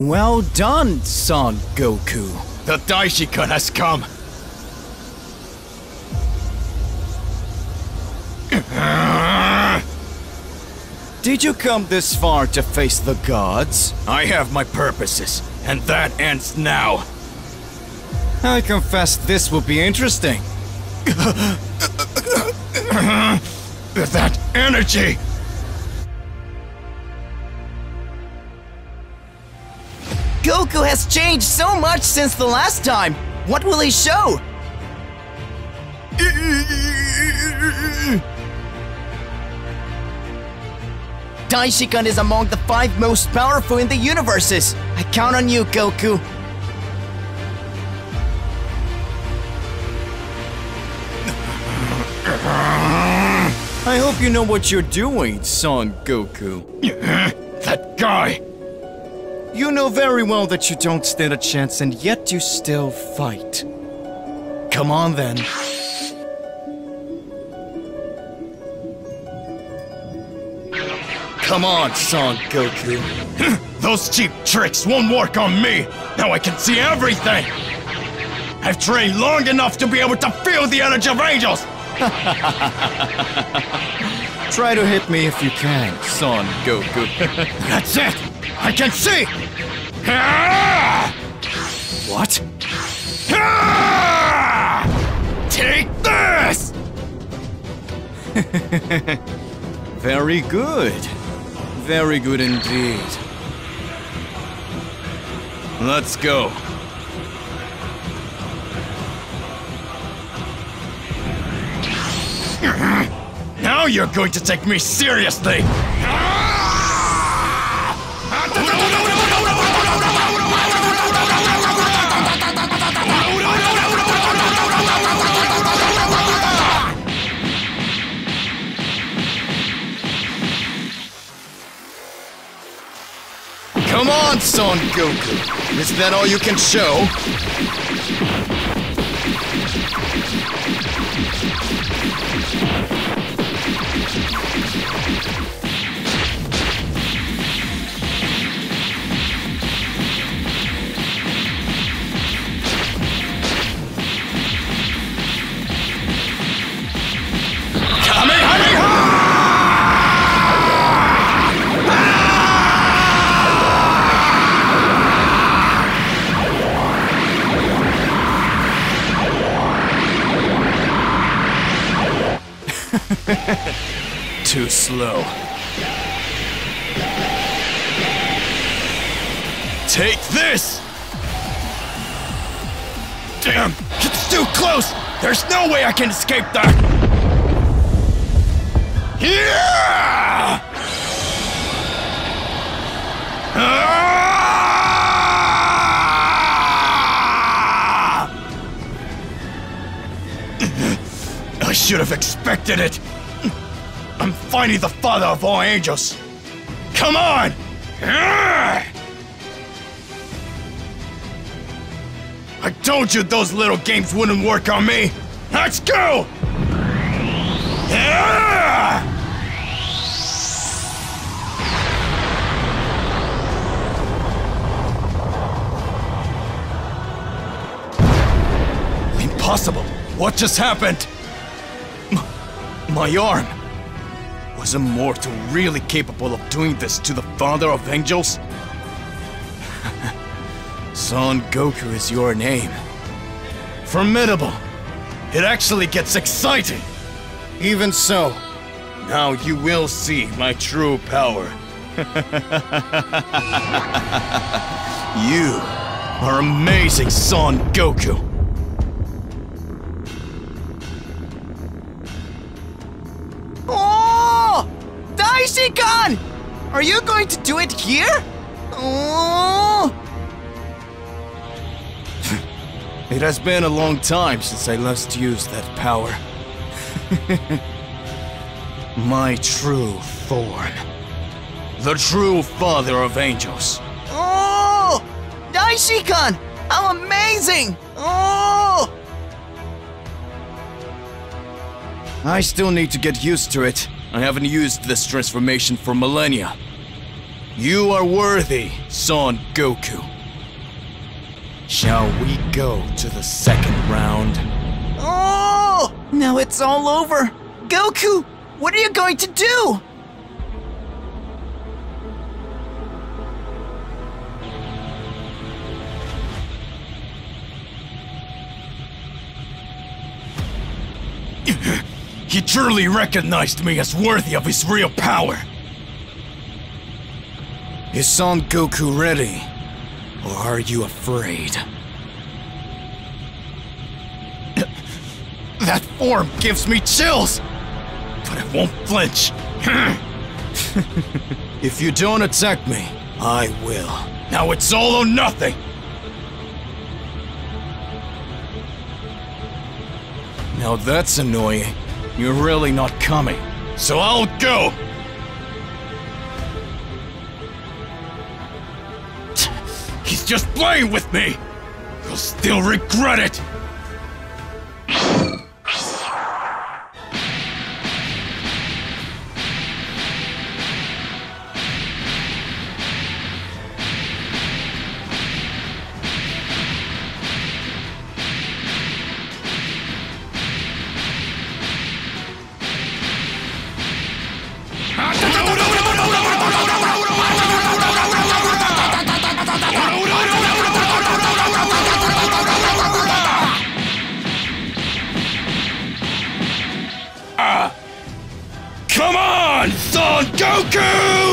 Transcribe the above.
Well done, Son Goku. The Daishinkan has come. Did you come this far to face the gods? I have my purposes, and that ends now. I confess this will be interesting. that energy! Goku has changed so much since the last time. What will he show? Daishinkan is among the five most powerful in the universes. I count on you, Goku. I hope you know what you're doing, Son Goku. that guy! You know very well that you don't stand a chance and yet you still fight. Come on then. Come on, Son Goku. Those cheap tricks won't work on me! Now I can see everything! I've trained long enough to be able to feel the energy of angels! Try to hit me if you can, Son Goku. That's it! I can see! what? Take this! Very good. Very good indeed. Let's go. Now you're going to take me seriously! Son Goku. Is that all you can show? Slow. Take this! Damn, it's too close! There's no way I can escape that! Yeah! Ah! I should have expected it! I'm finally the father of all angels! Come on! I told you those little games wouldn't work on me! Let's go! Impossible! What just happened? M- my arm! Was a mortal really capable of doing this to the Father of Angels? Son Goku is your name. Formidable! It actually gets exciting! Even so, now you will see my true power. you are amazing, Son Goku! Are you going to do it here? Oh! It has been a long time since I last used that power. My true form. The true father of angels. Oh! Daishinkan! How amazing! Oh! I still need to get used to it. I haven't used this transformation for millennia. You are worthy, Son Goku. Shall we go to the second round? Oh! Now it's all over. Goku, what are you going to do? He truly recognized me as worthy of his real power. Is Son Goku ready? Or are you afraid? That form gives me chills! But I won't flinch. if you don't attack me, I will. Now it's all or nothing! Now that's annoying. You're really not coming. So I'll go! He's just playing with me! You'll still regret it! Goku!